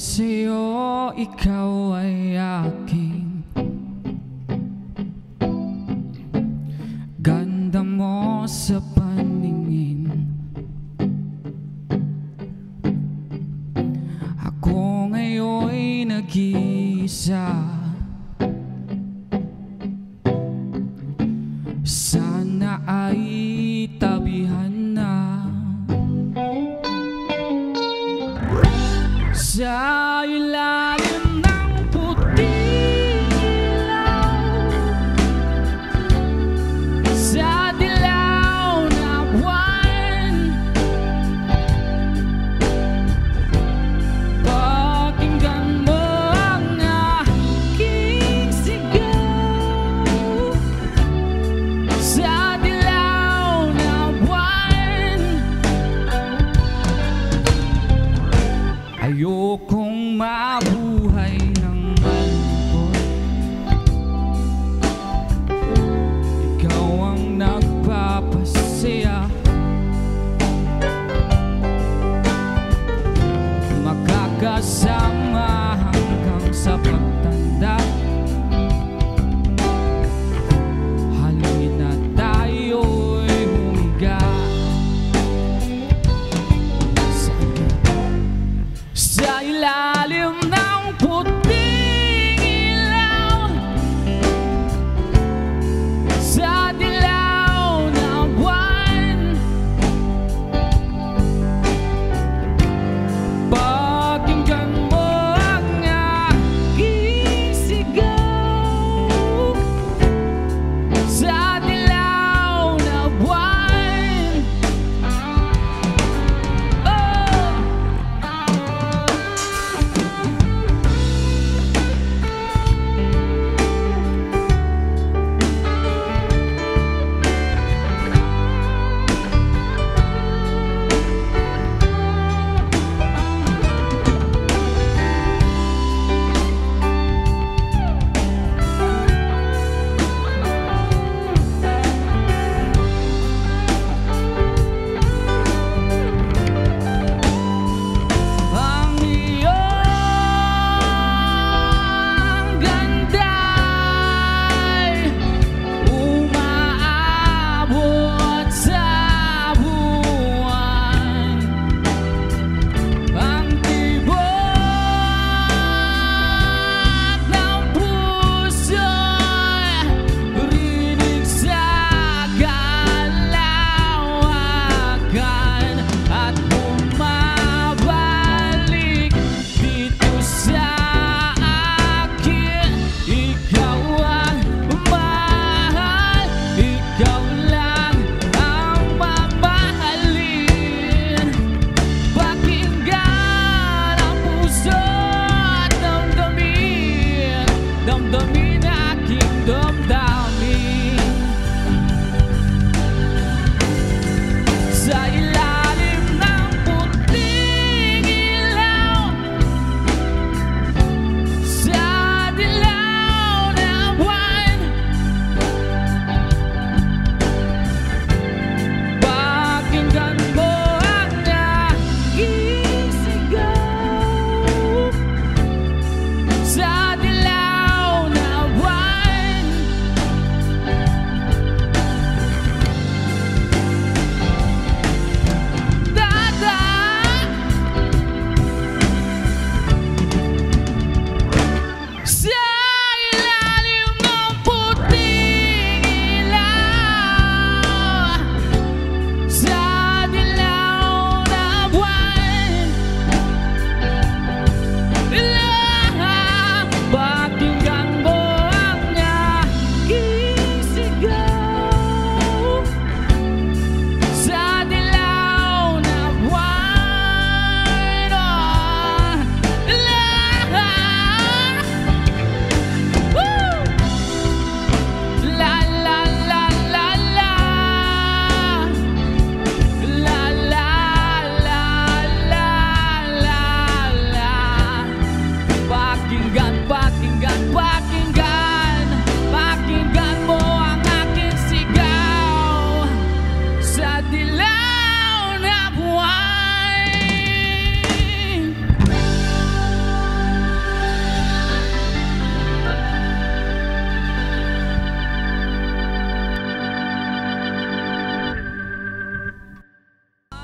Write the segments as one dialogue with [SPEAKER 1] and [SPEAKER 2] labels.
[SPEAKER 1] sa'yo, ikaw ay aking Ganda mo sa paningin. Ako ngayon'y nag-iisa. Sana ay tabihan kasama hanggang sa pag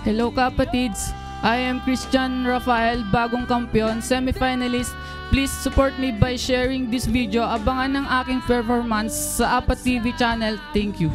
[SPEAKER 1] Hello kapatids! I am Christian Rafael, bagong kampiyon, semifinalist. Please support me by sharing this video. Abangan ng aking performance sa Apat TV channel. Thank you.